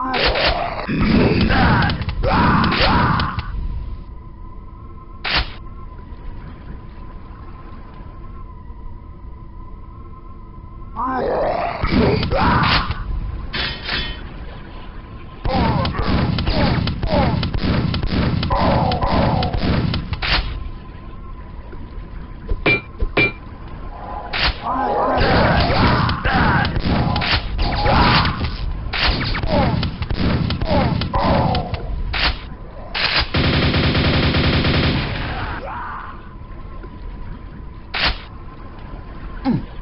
Ah! Mm.